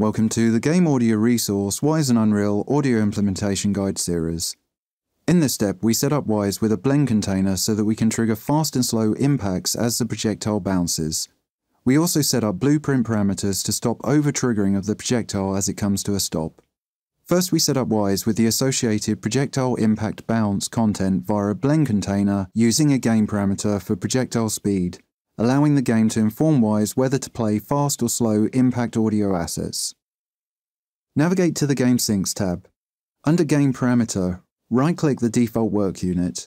Welcome to the Game Audio Resource Wwise and Unreal Audio Implementation Guide series. In this step, we set up Wwise with a blend container so that we can trigger fast and slow impacts as the projectile bounces. We also set up blueprint parameters to stop over-triggering of the projectile as it comes to a stop. First, we set up Wwise with the associated projectile impact bounce content via a blend container using a game parameter for projectile speed, allowing the game to inform Wwise whether to play fast or slow impact audio assets. Navigate to the Game Syncs tab. Under Game Parameter, right-click the default work unit.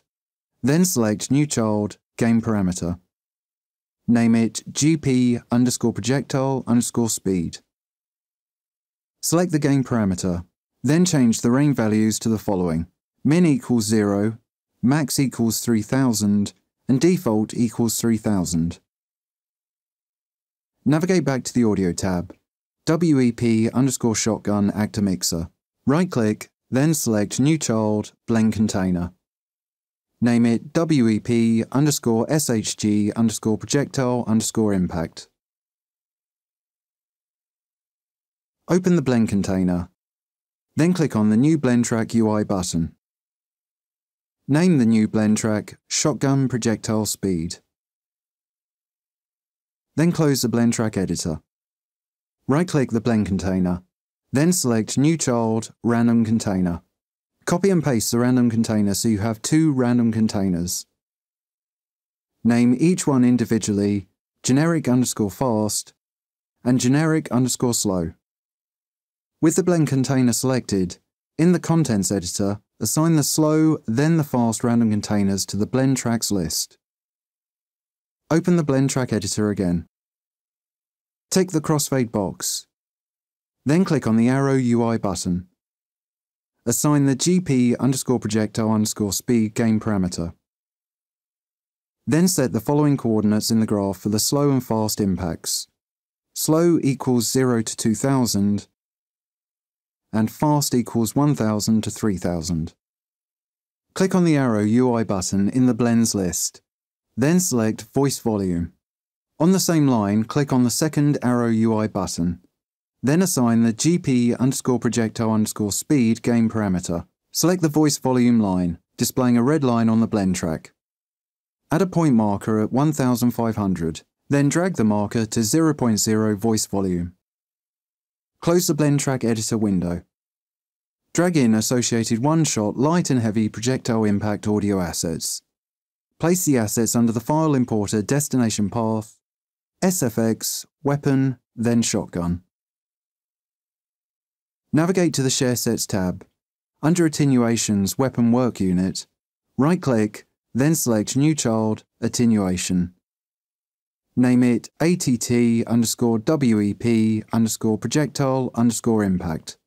Then select New Child, Game Parameter. Name it GP underscore projectile underscore speed. Select the game parameter, then change the range values to the following. Min equals 0, max equals 3000, and default equals 3000. Navigate back to the Audio tab. WEP underscore shotgun actor mixer. Right-click, then select New Child, Blend Container. Name it WEP underscore SHG underscore projectile underscore impact. Open the blend container. Then click on the new blend track UI button. Name the new blend track Shotgun Projectile Speed. Then close the blend track editor. Right-click the blend container. Then select New Child Random Container. Copy and paste the random container so you have two random containers. Name each one individually generic underscore fast and generic underscore slow. With the blend container selected, in the contents editor, assign the slow then the fast random containers to the blend tracks list. Open the blend track editor again. Tick the crossfade box. Then click on the arrow UI button assign the GP underscore projectile underscore speed game parameter. Then set the following coordinates in the graph for the slow and fast impacts. Slow equals 0 to 2000, and fast equals 1000 to 3000. Click on the arrow UI button in the blends list. Then select Voice Volume. On the same line, click on the second arrow UI button then assign the GP underscore projectile underscore speed game parameter. Select the voice volume line, displaying a red line on the blend track. Add a point marker at 1500, then drag the marker to 0.0 voice volume. Close the blend track editor window. Drag in associated one-shot light and heavy projectile impact audio assets. Place the assets under the file importer destination path, SFX, weapon, then shotgun. Navigate to the Share Sets tab. Under Attenuations Weapon Work Unit, right-click, then select New Child, Attenuation. Name it ATT underscore WEP underscore projectile underscore impact.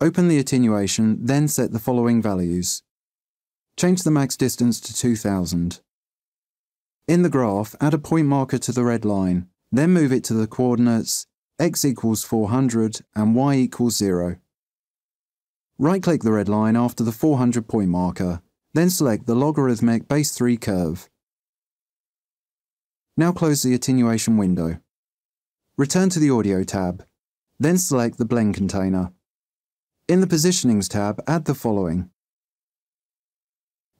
Open the attenuation, then set the following values. Change the max distance to 2000. In the graph, add a point marker to the red line, then move it to the coordinates x equals 400 and y equals 0. Right-click the red line after the 400 point marker, then select the logarithmic base 3 curve. Now close the attenuation window. Return to the Audio tab, then select the blend container. In the Positionings tab, add the following.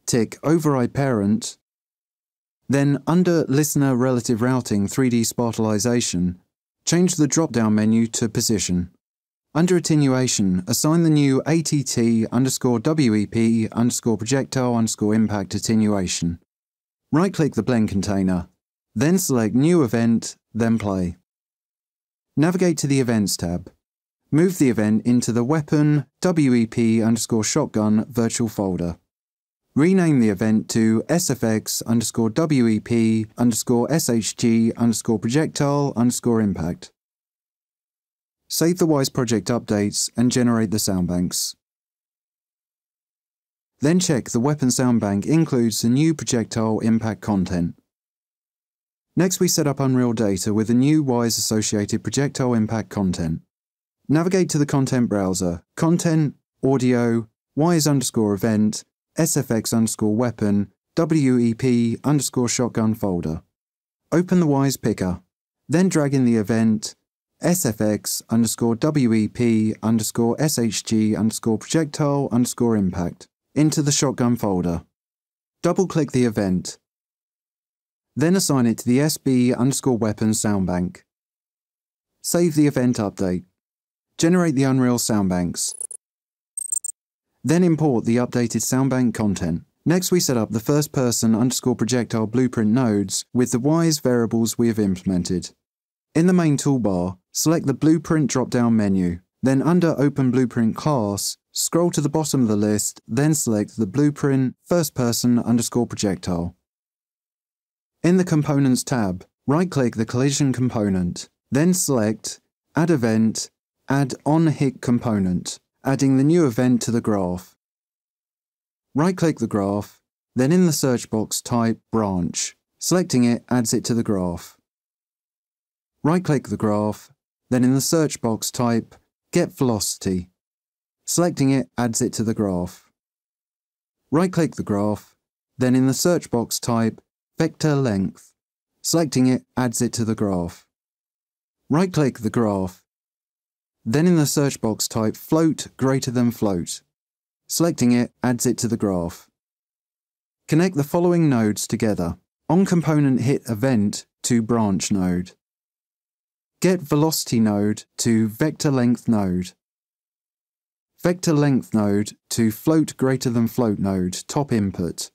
Tick Override Parent, then under Listener Relative Routing 3D Spatialization, Change the drop-down menu to Position. Under Attenuation, assign the new ATT underscore WEP underscore projectile underscore impact attenuation. Right-click the blend container, then select New Event, then Play. Navigate to the Events tab. Move the event into the Weapon WEP underscore Shotgun virtual folder. Rename the event to sfx underscore wep underscore shg underscore projectile underscore impact. Save the Wwise project updates and generate the sound banks. Then check the weapon sound bank includes the new projectile impact content. Next we set up Unreal Data with the new Wwise associated projectile impact content. Navigate to the content browser, content, audio, Wwise underscore event, sfx underscore weapon, wep underscore shotgun folder. Open the Wwise picker, then drag in the event sfx underscore wep underscore shg underscore projectile underscore impact into the shotgun folder. Double-click the event. Then assign it to the SB underscore weapons soundbank. Save the event update. Generate the Unreal soundbanks. Then import the updated soundbank content. Next we set up the first person underscore projectile blueprint nodes with the Wwise variables we have implemented. In the main toolbar, select the Blueprint drop-down menu. Then under Open Blueprint class, scroll to the bottom of the list, then select the Blueprint first person underscore projectile. In the Components tab, right-click the collision component, then select Add Event, Add On-Hit Component, adding the new event to the graph. Right-click the graph, then in the search box type Branch. Selecting it adds it to the graph. Right-click the graph, then in the search box type Get Velocity. Selecting it adds it to the graph. Right-click the graph, then in the search box type Vector Length. Selecting it adds it to the graph. Right-click the graph, then in the search box type Float greater than Float. Selecting it adds it to the graph. Connect the following nodes together. On component hit event to branch node. Get velocity node to vector length node. Vector length node to float greater than float node top input.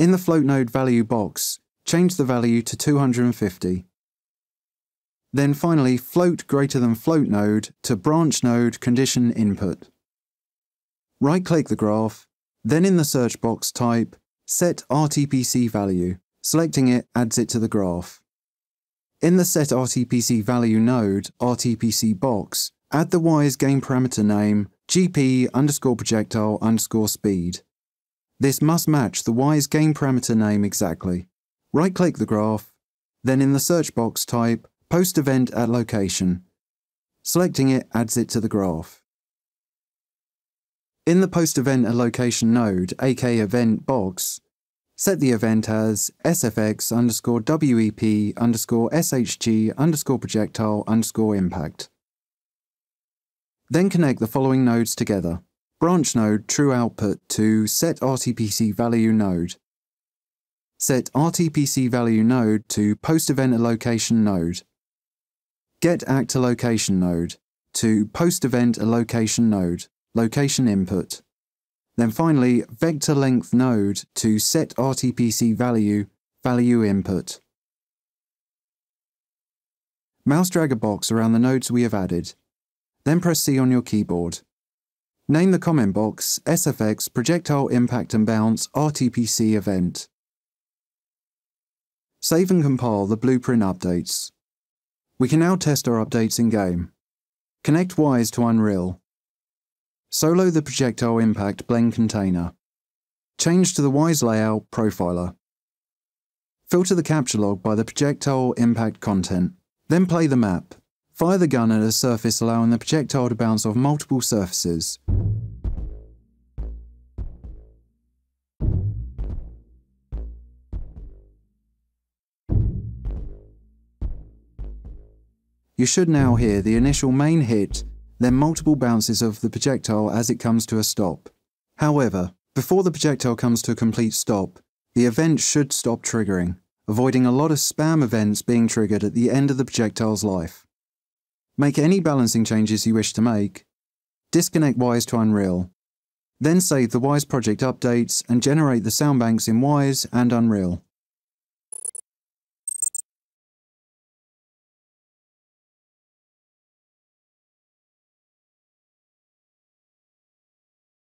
In the float node value box, change the value to 250. Then finally float greater than float node to branch node condition input. Right-click the graph, then in the search box type Set RTPC value. Selecting it adds it to the graph. In the Set RTPC value node, RTPC box, add the Wwise game parameter name GP underscore projectile underscore speed. This must match the Wwise game parameter name exactly. Right-click the graph, then in the search box type Post Event at Location. Selecting it adds it to the graph. In the post event at location node, AK event box, set the event as sfx underscore wep underscore shg underscore projectile underscore impact. Then connect the following nodes together. Branch node true output to set RTPC value node. Set RTPC value node to post event location node. Get actor location node to post event location node location input. Then finally, vector length node to set RTPC value, value input. Mouse drag a box around the nodes we have added. Then press C on your keyboard. Name the comment box SFX Projectile Impact and Bounce RTPC event. Save and compile the blueprint updates. We can now test our updates in-game. Connect Wwise to Unreal. Solo the projectile impact blend container. Change to the Wwise layout profiler. Filter the capture log by the projectile impact content. Then play the map. Fire the gun at a surface allowing the projectile to bounce off multiple surfaces. You should now hear the initial main hit then multiple bounces of the projectile as it comes to a stop. However, before the projectile comes to a complete stop, the event should stop triggering, avoiding a lot of spam events being triggered at the end of the projectile's life. Make any balancing changes you wish to make. Disconnect Wwise to Unreal. Then save the Wwise project updates and generate the sound banks in Wwise and Unreal.